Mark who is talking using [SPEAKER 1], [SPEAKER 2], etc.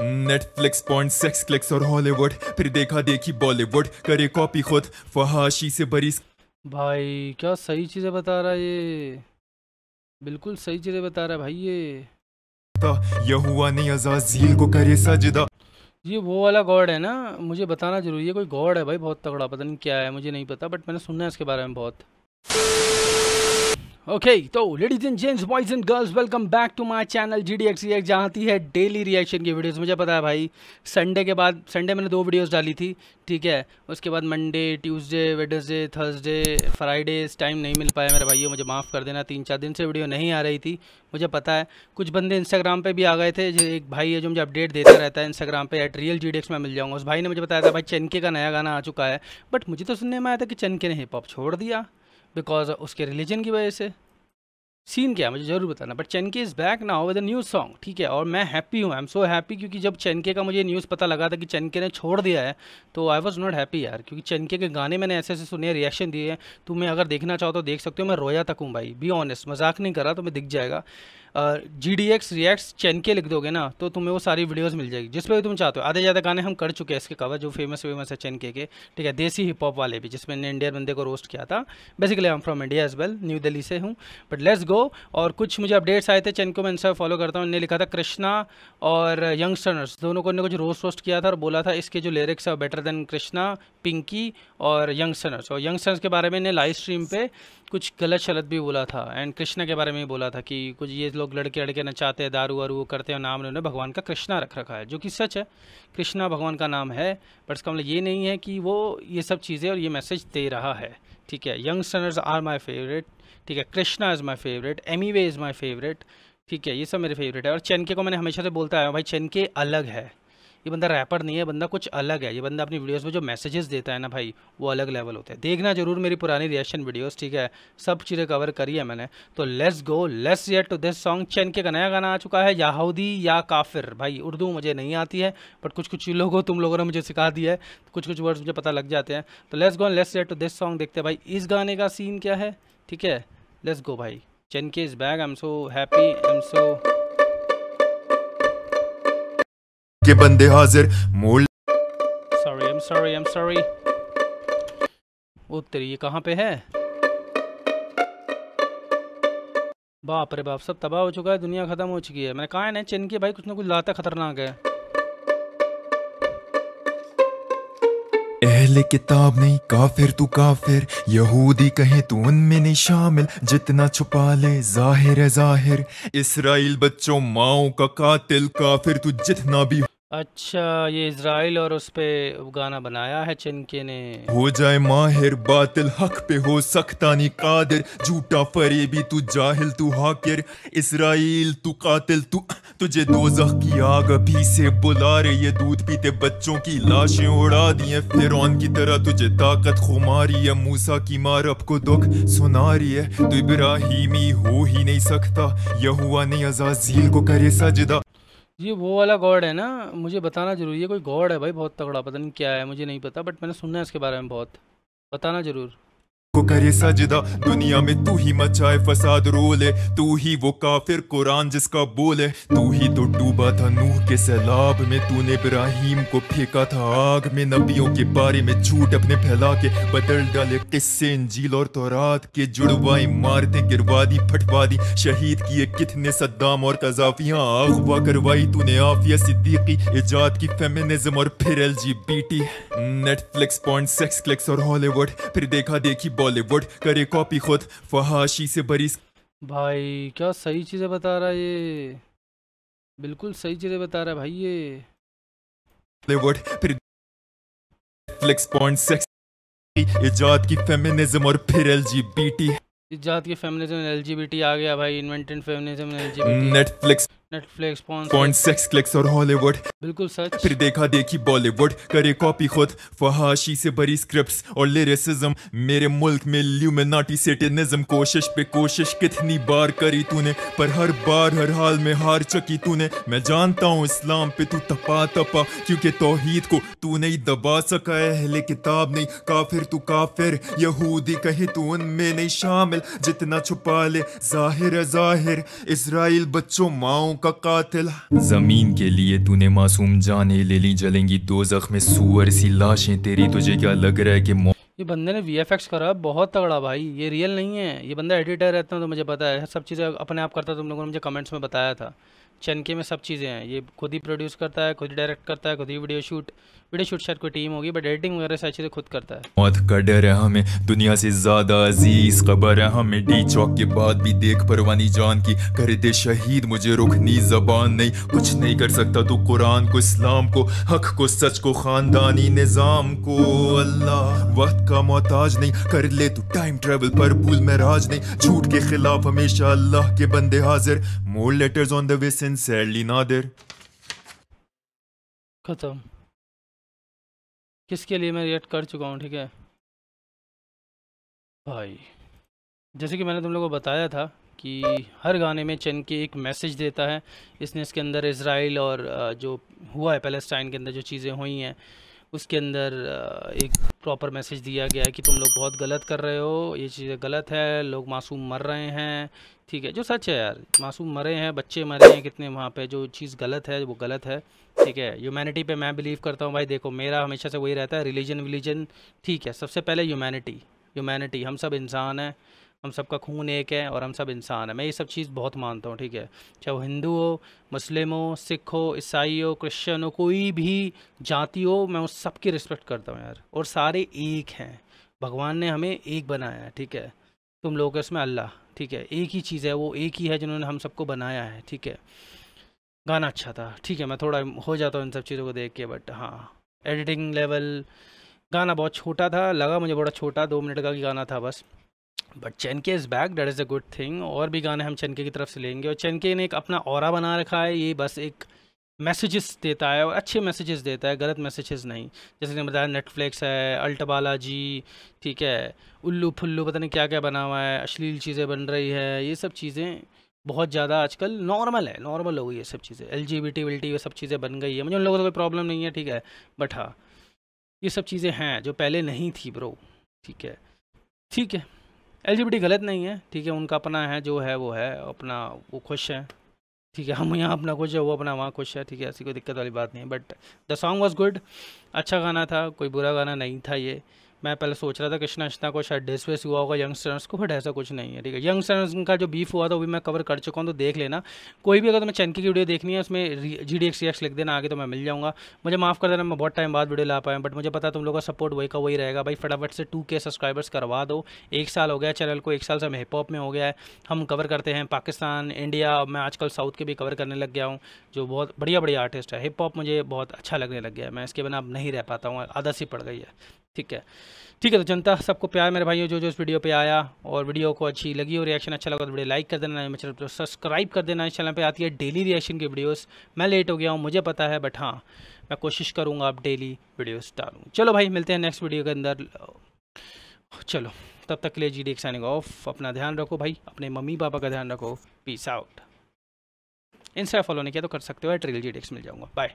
[SPEAKER 1] Netflix point sex clicks और Hollywood फिर देखा देखी बॉलीवुड करे कॉपी खुद। फहाशी से बरी
[SPEAKER 2] भाई क्या सही चीज़ें बता रहा है ये? बिल्कुल सही चीज़ें बता रहा है भाई ये।
[SPEAKER 1] यहुआ ने अजाजील को करे सजदा।
[SPEAKER 2] ये वो वाला गॉड है ना? मुझे बताना ज़रूरी है कोई गॉड है भाई बहुत तगड़ा पता नहीं क्या है मुझे नहीं पता बट मैंने सुना है इसके बारे में बहुत। ओके तो ladies and gents boys and girls welcome back to my channel G D X जहाँ आती है डेली रिएक्शन की वीडियोस मुझे पता है भाई संडे के बाद संडे मैंने दो वीडियोस डाली थी, ठीक है? उसके बाद Monday Tuesday Wednesday Thursday Friday इस टाइम नहीं मिल पाया मेरे भाइयों, मुझे माफ़ कर देना, तीन चार दिन से वीडियो नहीं आ रही थी। मुझे पता है, कुछ बंदे इंस्टाग्राम पर भी आ गए थे एक भाई है जो मुझे अपडेट देता रहता है इंस्टाग्राम पे एट रियल जी में मिल जाऊँगा। उस भाई ने मुझे बताया था, भाई चनके का नया गाना आ चुका है बट मुझे तो सुनने में आया था कि चनके ने हिप हॉप छोड़ दिया। बिकॉज़ उसके रिलीजन की वजह से। सीन क्या है, मुझे ज़रूर बताना। But चैनके is back now with a new song ठीक है? और मैं हैप्पी हूँ आई एम सो हैप्पी क्योंकि जब चैनके का मुझे न्यूज़ पता लगा था कि चैनके ने छोड़ दिया है तो आई वॉज़ नॉट हैप्पी यार। क्योंकि चैनके के गाने मैंने ऐसे ऐसे सुने रिएक्शन दिए हैं। तुम्हें अगर देखना चाहो तो देख सकते हो, मैं रोया तक हूँ भाई। बी ऑनेस्ट मज़ाक नहीं करा तो मैं दिख जाएगा। जी डी एक्स रिएक्ट्स चैन के लिख दोगे ना तो तुम्हें वो सारी वीडियोस मिल जाएगी। जिस पर भी तुम चाहते हो। आधे ज़्यादा गाने हम कर चुके हैं इसके कवर जो फ़ेमस फ़ेमस है चैन के के। ठीक है, देसी हिप हॉप वाले भी, जिसमें ने इंडियन बंदे को रोस्ट किया था। Basically I am from India as well New Delhi से हूँ। बट लेट्स गो और कुछ मुझे अपडेट्स आए थे चैन को, मैं इनसे फॉलो करता हूँ। इन्हें लिखा था कृष्णा और यंगस्टर्नर्स दोनों को इन्हें कुछ रोस्ट रोस्ट किया था और बोला था इसके जो लिरिक्स है बेटर देन कृष्णा पिंकी और यंगस्टर्स और यंगस्टर्स के बारे में इन्हें लाइव स्ट्रीम पे कुछ गलत शलत भी बोला था। एंड कृष्णा के बारे में भी बोला था कि कुछ ये लोग लड़के लड़के नचाते हैं, दारू वारू करते हैं, नाम उन्होंने भगवान का कृष्णा रख रखा है, जो कि सच है। कृष्णा भगवान का नाम है बट इसका मतलब ये नहीं है कि वो ये सब चीज़ें और ये मैसेज दे रहा है। ठीक है Young Stunners are my favourite ठीक है, Krishna is my favourite Emiway is my favourite ठीक है, ये सब मेरे फेवरेट है। और चैनके को मैंने हमेशा से बोलता है, भाई चैनके अलग है। ये बंदा रैपर नहीं है, बंदा कुछ अलग है। ये बंदा अपनी वीडियोस में जो मैसेजेस देता है ना भाई, वो अलग लेवल होते हैं। देखना ज़रूर मेरी पुरानी रिएक्शन वीडियोस ठीक है? सब चीज़ें कवर करी है मैंने। तो let's go let's yet to this song Chen K का नया गाना आ चुका है, याहूदी या काफिर। भाई, उर्दू मुझे नहीं आती है बट कुछ कुछ लोगों, तुम लोगों ने मुझे सिखा दिया है। कुछ कुछ वर्ड्स मुझे पता लग जाते हैं। तो let's go let's yet to this song देखते हैं भाई, इस गाने का सीन क्या है? ठीक है? लेट्स गो भाई। Chen K is back I am so happy I am so
[SPEAKER 1] के बंदे हाजिर। मोल
[SPEAKER 2] sorry I am sorry I am sorry वो तेरी ये कहाँ पे है? बाप रे बाप सब तबाह हो चुका है दुनिया ख़त्म हो चुकी है। मैंने कहा है ना चिन के भाई कुछ ना कुछ लाता खतरनाक है।
[SPEAKER 1] अहले किताब नहीं काफिर तू काफिर। यहूदी कहे तू उनमें नहीं शामिल। जितना छुपा ले ज़ाहिर है ज़ाहिर। इसराइल बच्चों माओ का कातिल काफिर तू जितना भी
[SPEAKER 2] अच्छा ये इसराइल और उस पे गाना बनाया है चिनके ने।
[SPEAKER 1] हो जाए माहिर बातिल, हक पे हो सख्तानी कादिर। झूठा फरेबी, तू जाहिल, तू हाकिर। इसराइल तू कातिल, तू, तुझे दो की आग अभी से बुला रहे ये दूध पीते बच्चों की लाशें उड़ा दिए फिर की तरह तुझे ताकत खुमारी है। मूसा की मार अब को दुख सुना रही है। तू इब्राहिमी हो ही नहीं सकता। यह हुआ नहीं अजाजील को करे सजदा।
[SPEAKER 2] ये वो वाला गॉड है ना, मुझे बताना ज़रूरी है, कोई गॉड है भाई बहुत तगड़ा, पता नहीं क्या है, मुझे नहीं पता, बट मैंने सुना है इसके बारे में बहुत, बताना ज़रूर।
[SPEAKER 1] को करे सजदा। दुनिया में तू ही मचाए फसाद रोले। तू ही वो काफिर कुरान जिसका बोले। तू ही तो डूबा था नूह के सैलाब में। तूने इब्राहिम को फेंका था आग में। नबियों के बारे में झूठ अपने फैला के। बदल डाले किस्से, इंजील और तौरात के जुड़वाई, मारते गिरवा दी फटवा दी शहीद किए कितने सद्दाम और कजाफियाँ। अगवा करवाई तूने आफिया सिद्दीकी। इजाद की फेमिनिज्म और फिर L Netflix point sex clicks और हॉलीवुड फिर देखा देखी बॉलीवुड करे कॉपी खुद। फहाशी से बरी
[SPEAKER 2] भाई क्या सही चीज़ें बता रहा है ये? बिल्कुल सही चीज़ें बता रहा है भाई ये।
[SPEAKER 1] बॉलीवुड फिर फ्लिक्स पॉइंट सेक्स इजाद की फेमिनिज्म और फिर एलजीबीटी
[SPEAKER 2] इजाद की फेमिनिज्म एलजीबीटी आ गया भाई invented feminism LGBT
[SPEAKER 1] Netflix
[SPEAKER 2] Netflix
[SPEAKER 1] point sex clicks और हॉलीवुड
[SPEAKER 2] बिल्कुल सच।
[SPEAKER 1] फिर देखा देखी बॉलीवुड करे कॉपी खुद। फहाशी से बड़ी स्क्रिप्ट्स और लिरिसिज्म मेरे मुल्क में ल्यूमिनाटी सेटेनिज्म कोशिश पे कोशिश कितनी बार करी तूने पर हर बार हर हाल में हार चकी तूने। मैं जानता हूँ इस्लाम पे तू तपा तपा क्योंकि तोहीद को तू नहीं दबा सका है अहले किताब नहीं। काफिर तू काफिर यहूदी कहे तू उनमें नहीं शामिल। जितना छुपा ले ज़ाहिर है ज़ाहिर। इसराइल बच्चों माओ का कातिल। ज़मीन के लिए तूने मासूम जाने ले ली जलेंगी दो में सुअर सी लाशें तेरी तुझे क्या लग रहा है कि
[SPEAKER 2] ये बंदे ने वी करा बहुत तगड़ा भाई ये रियल नहीं है। ये बंदा एडिटर रहता है तो मुझे पता है सब चीज़ें अपने आप करता तुम लोगों ने मुझे कमेंट्स में बताया था। चनके में सब चीज़ें हैं। ये खुद ही प्रोड्यूस करता है, खुद ही डायरेक्ट करता है, खुद ही वीडियो शूट वीडियो शूट शायद कोई टीम होगी बट एडिटिंग वगैरह सारी चीज़ें खुद करता है।
[SPEAKER 1] मौत का डर है हमें, दुनिया से ज़्यादा अज़ीज़ खबर है हमें। डी चौक के बाद भी देख परवानी जान की, कर दे शहीद, मुझे रुखनी जबान नहीं। कुछ नहीं कर सकता तू कुरान को, इस्लाम को, हक को, सच को, खानदानी निज़ाम को। अल्लाह, वक्त का मोहताज नहीं। कर ले तू टाइम ट्रेवल पर भूल, में राज नहीं। झूठ के खिलाफ हमेशा अल्लाह के बंदे हाजिर। More letters on the way sincerely Nadir
[SPEAKER 2] खत्म। किसके लिए मैं रिएक्ट कर चुका हूँ, ठीक है? भाई, जैसे कि मैंने तुम लोगों को बताया था कि हर गाने में चन के एक मैसेज देता है। इसने इसके अंदर इसराइल और जो हुआ है पैलेस्टाइन के अंदर, जो चीज़ें हुई हैं उसके अंदर एक प्रॉपर मैसेज दिया गया है कि तुम लोग बहुत गलत कर रहे हो, ये चीज़ें गलत है, लोग मासूम मर रहे हैं, ठीक है, जो सच है यार, मासूम मरे हैं, बच्चे मरे हैं, कितने वहाँ पे जो चीज़ गलत है, वो गलत है, ठीक है ह्यूमैनिटी पे मैं बिलीव करता हूँ, भाई देखो, मेरा हमेशा से वही रहता है रिलीजन विलीजन ठीक है, सबसे पहले ह्यूमैनिटी ह्यूमैनिटी हम सब इंसान हैं हम सबका खून एक है और हम सब इंसान हैं। मैं ये सब चीज़ बहुत मानता हूँ, ठीक है? चाहे वो हिंदू हो, मुस्लिम हो, सिख हो, ईसाई हो क्रिश्चन हो, कोई भी जाति हो, मैं उस सब की रिस्पेक्ट करता हूँ यार। और सारे एक हैं। भगवान ने हमें एक बनाया है, ठीक है? तुम लोग इसमें अल्लाह, ठीक है? एक ही चीज़ है, वो एक ही है जिन्होंने हम सबको बनाया है, ठीक है? गाना अच्छा था, ठीक है? मैं थोड़ा हो जाता हूँ इन सब चीज़ों को देख के बट हाँ। एडिटिंग लेवल गाना बहुत छोटा था, लगा मुझे बड़ा छोटा, दो मिनट का ही गाना था बस। But Chen K is back that is a good thing और भी गाने हम चैनके की तरफ़ से लेंगे। और चैनके ने एक अपना और बना रखा है। ये बस एक मैसेजेस देता है और अच्छे मैसेजेस देता है, गलत मैसेजेस नहीं। जैसे कि बताया नेटफ्लिक्स है, अल्ट बालाजी, ठीक है, उल्लू फुल्लू, पता नहीं क्या क्या बना हुआ है, अश्लील चीज़ें बन रही है। ये सब चीज़ें बहुत ज़्यादा आजकल नॉर्मल है। नॉर्मल हो गई है सब चीज़ें। एल जी बी टी ये सब चीज़ें बन गई है। मुझे उन लोगों को कोई प्रॉब्लम नहीं है, ठीक है। बट हाँ ये सब चीज़ें हैं जो पहले नहीं थी ब्रो ठीक है। ठीक है। एल गलत नहीं है, ठीक है, उनका अपना है, जो है, वो है, अपना, वो खुश है। ठीक है, हम यहाँ अपना खुश है, वो अपना वहाँ खुश है, ठीक है, ऐसी कोई दिक्कत वाली बात नहीं है but the song was good अच्छा गाना था, कोई बुरा गाना नहीं था ये। मैं पहले सोच रहा था कृष्णा अष्टा को शायड डिसवेस हुआ होगा यंगस्टर्स को बट ऐसा कुछ नहीं है, ठीक है? यंगस्टर्स का जो बीफ हुआ था, वो भी मैं कवर कर चुका हूँ तो देख लेना। कोई भी अगर तुम्हें चैनकी की वीडियो देखनी है, उसमें जी डी एक्स लिख देना, आगे तो मैं मिल जाऊँगा। मुझे माफ़ कर देना, मैं बहुत टाइम बाद वीडियो ला पाया बट मुझे पता तुम लोगों का सपोर्ट वही का वही रहेगा। भाई, फटाफट से टू के सब्सक्राइबर्स करवा दो। एक साल हो गया चैनल को, एक साल से हम हिप हॉप में हो गया है। हम कवर करते हैं पाकिस्तान इंडिया मैं आजकल साउथ के भी कवर करने लग गया हूँ, जो बहुत बढ़िया बढ़िया आर्टिस्ट है। हिप हॉप मुझे बहुत अच्छा लगने लग गया है। मैं इसके बिना अब नहीं रह पाता हूँ, आदत सी पड़ गई है। ठीक है। ठीक है तो जनता, सबको प्यार, मेरे भाइयों जो जो इस वीडियो पे आया और वीडियो को अच्छी लगी और रिएक्शन अच्छा लगा तो वीडियो लाइक कर देना मेरे चैनल पर सब्सक्राइब कर देना, इस चैनल पे आती है डेली रिएक्शन की वीडियोस मैं लेट हो गया हूँ, मुझे पता है बट हाँ मैं कोशिश करूँगा आप डेली वीडियोस डालूँ। चलो भाई, मिलते हैं नेक्स्ट वीडियो के अंदर। चलो, तब तक के लिए जी डी साइनिंग ऑफ़ अपना ध्यान रखो भाई, अपने मम्मी पापा का ध्यान रखो। पीस आउट इंस्टा फॉलो नहीं किया तो कर सकते हो ट्रिल जी मिल जाऊँगा। बाय